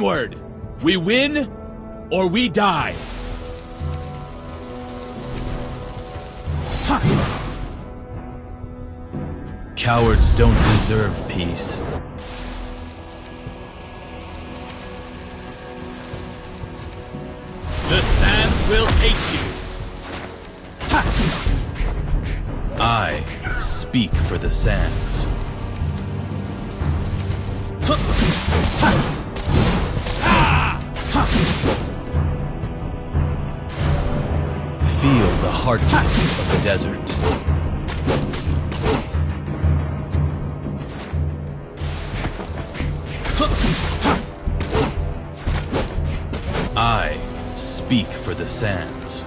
We win or we die. Cowards don't deserve peace. The sands will take you. I speak for the sands. Feel the heartbeat of the desert. I speak for the sands.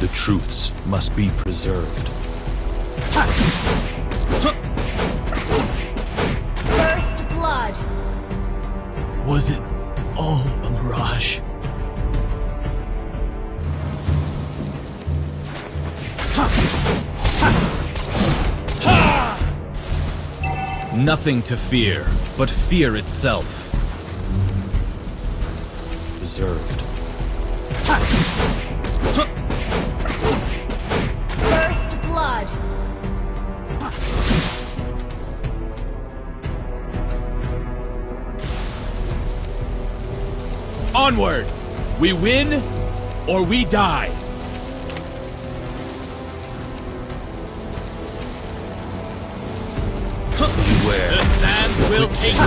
The truths must be preserved. First blood. Was it all a mirage? Nothing to fear, but fear itself. Preserved. Onward! We win or we die. Beware. The sands will take you.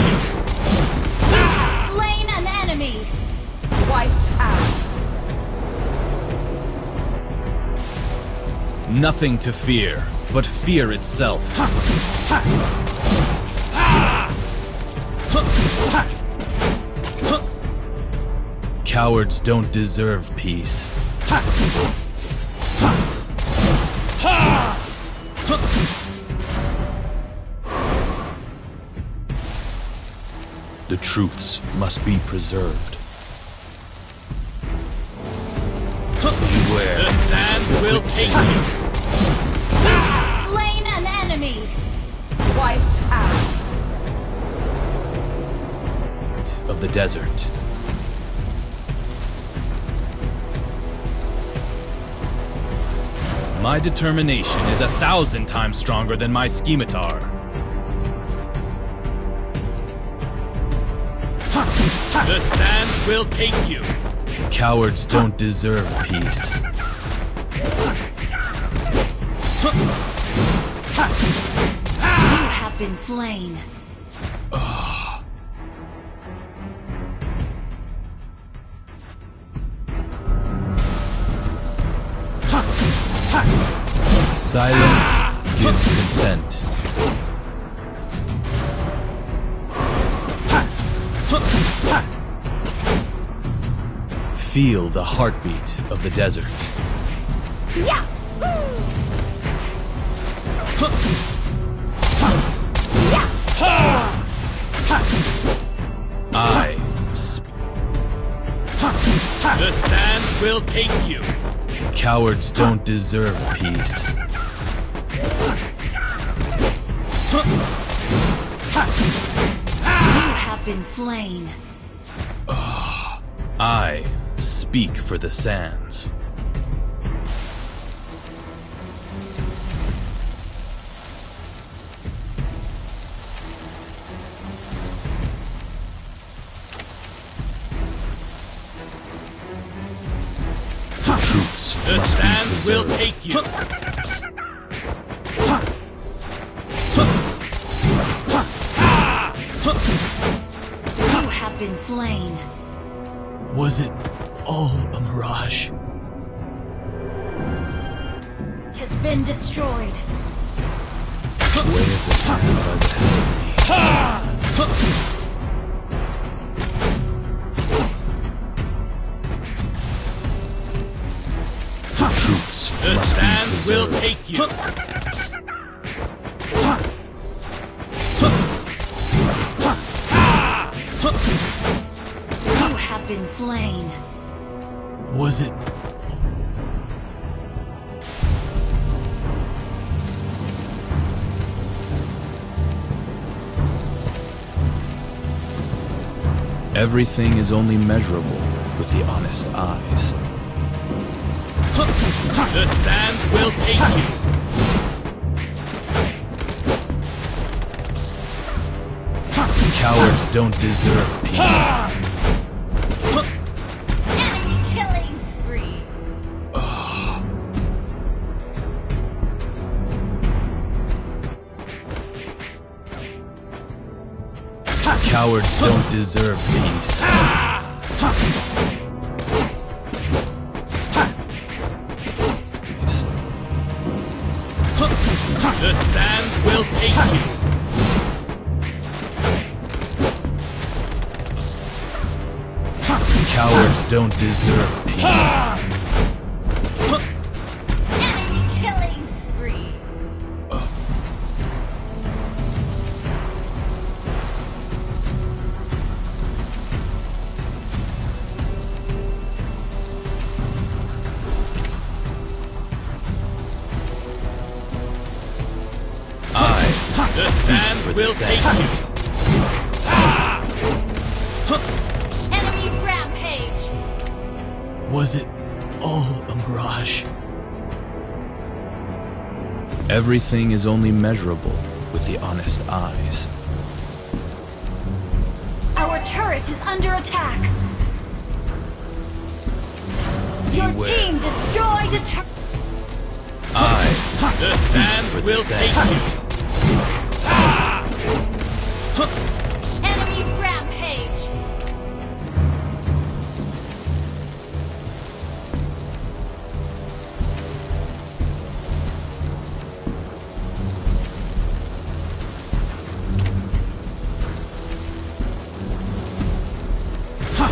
Have slain an enemy. Wiped out. Nothing to fear, but fear itself. Cowards don't deserve peace. The truths must be preserved. Beware. The sands will take you. Have slain an enemy. Wiped out. of the desert. My determination is a thousand times stronger than my scimitar. The sands will take you. Cowards don't deserve peace. You have been slain. Silence gives consent. Feel the heartbeat of the desert. Yeah. I. The sands will take you. Cowards don't deserve peace. Been slain. I speak for the sands. The truths The sands will take you. have been slain. Was it all a mirage? It has been destroyed. Where the sand lies ahead of slain. Was it... Everything is only measurable with the honest eyes. The sands will take you! Cowards don't deserve peace. Cowards don't deserve peace. The sands will take you. Cowards don't deserve peace. For the will take sands. Enemy rampage. Was it all a mirage? Everything is only measurable with the honest eyes. Our turret is under attack. Your Beware. team destroyed a turret. I The speak for the will take sands. Enemy rampage.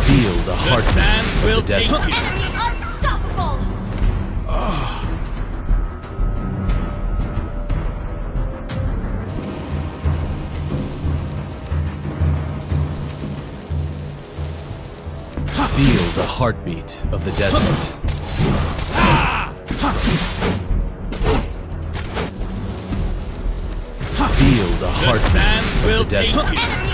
Feel the The heartbeat of will the take desert. Heartbeat of the desert. Feel the The heartbeat sands of the desert.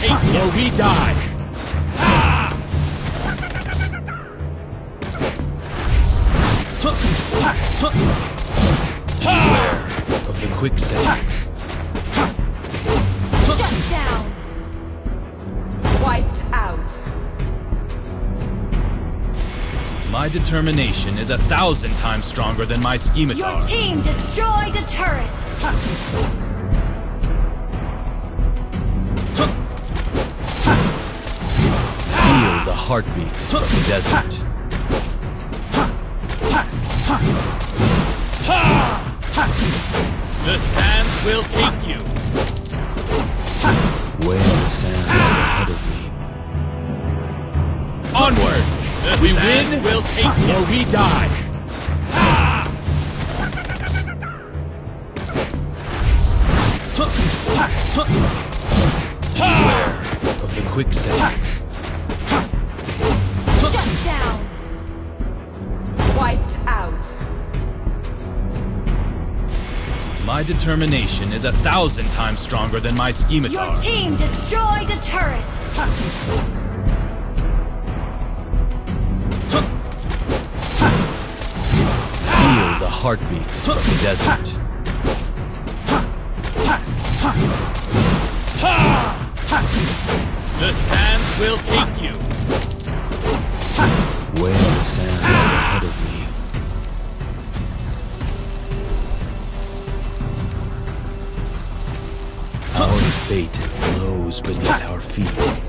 Take you. Or we die. Beware of the quicksands. Shut down. Wiped out. My determination is a thousand times stronger than my Your team destroyed a turret. Heartbeat of the desert. The sands will take you. Where the sand is ahead of me. Onward. The We win will take. Or we die. Beware of the quicksands. My determination is a thousand times stronger than my Your team destroyed a turret. Feel the heartbeat of the desert. The sands will take Beneath our feet.